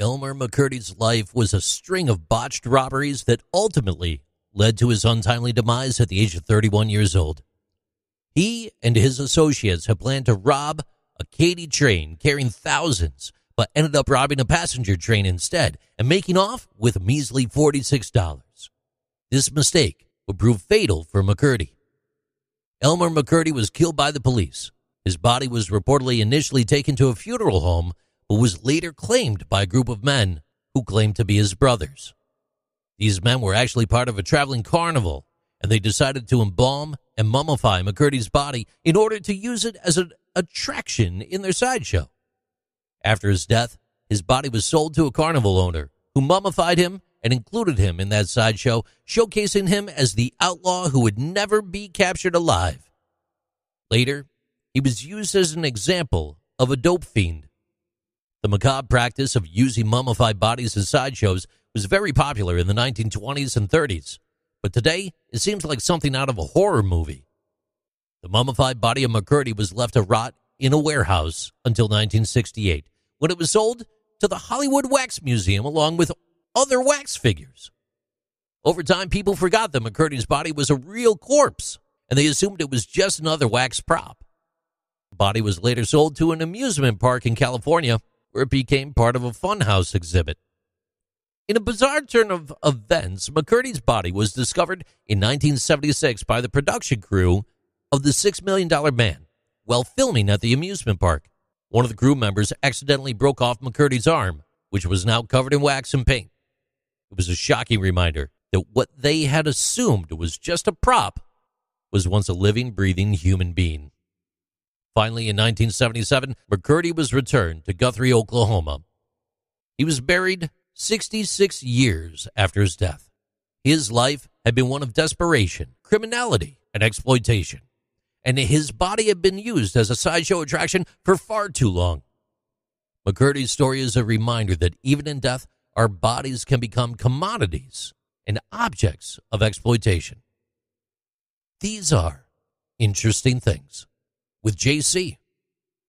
Elmer McCurdy's life was a string of botched robberies that ultimately led to his untimely demise at the age of 31 years old. He and his associates had planned to rob a Katy train carrying thousands, but ended up robbing a passenger train instead and making off with a measly $46. This mistake would prove fatal for McCurdy. Elmer McCurdy was killed by the police. His body was reportedly initially taken to a funeral home, but was later claimed by a group of men who claimed to be his brothers. These men were actually part of a traveling carnival, and they decided to embalm and mummify McCurdy's body in order to use it as an attraction in their sideshow. After his death, his body was sold to a carnival owner who mummified him and included him in that sideshow, showcasing him as the outlaw who would never be captured alive. Later, he was used as an example of a dope fiend. The macabre practice of using mummified bodies in sideshows was very popular in the 1920s and 30s, but today it seems like something out of a horror movie. The mummified body of McCurdy was left to rot in a warehouse until 1968, when it was sold to the Hollywood Wax Museum along with other wax figures. Over time, people forgot that McCurdy's body was a real corpse, and they assumed it was just another wax prop. The body was later sold to an amusement park in California, where it became part of a funhouse exhibit. In a bizarre turn of events, McCurdy's body was discovered in 1976 by the production crew of The Six Million Dollar Man while filming at the amusement park. One of the crew members accidentally broke off McCurdy's arm, which was now covered in wax and paint. It was a shocking reminder that what they had assumed was just a prop was once a living, breathing human being. Finally, in 1977, McCurdy was returned to Guthrie, Oklahoma. He was buried 66 years after his death. His life had been one of desperation, criminality, and exploitation, and his body had been used as a sideshow attraction for far too long. McCurdy's story is a reminder that even in death, our bodies can become commodities and objects of exploitation. These are interesting things with JC.